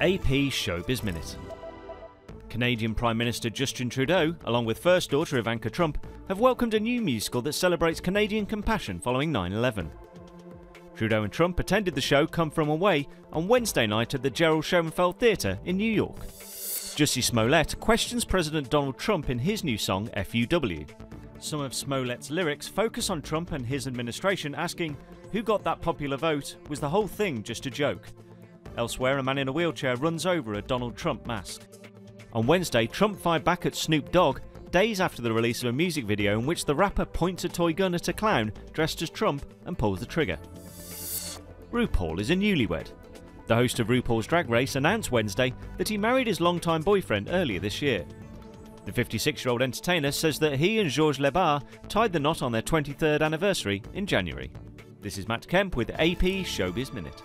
AP Showbiz Minute. Canadian Prime Minister Justin Trudeau, along with First Daughter Ivanka Trump, have welcomed a new musical that celebrates Canadian compassion following 9 11. Trudeau and Trump attended the show Come From Away on Wednesday night at the Gerald Schoenfeld Theatre in New York. Jussie Smollett questions President Donald Trump in his new song FUW. Some of Smollett's lyrics focus on Trump and his administration, asking, Who got that popular vote? Was the whole thing just a joke? Elsewhere, a man in a wheelchair runs over a Donald Trump mask. On Wednesday, Trump fired back at Snoop Dogg days after the release of a music video in which the rapper points a toy gun at a clown dressed as Trump and pulls the trigger. RuPaul is a newlywed. The host of RuPaul's Drag Race announced Wednesday that he married his longtime boyfriend earlier this year. The 56 year old entertainer says that he and Georges LeBar tied the knot on their 23rd anniversary in January. This is Matt Kemp with AP Showbiz Minute.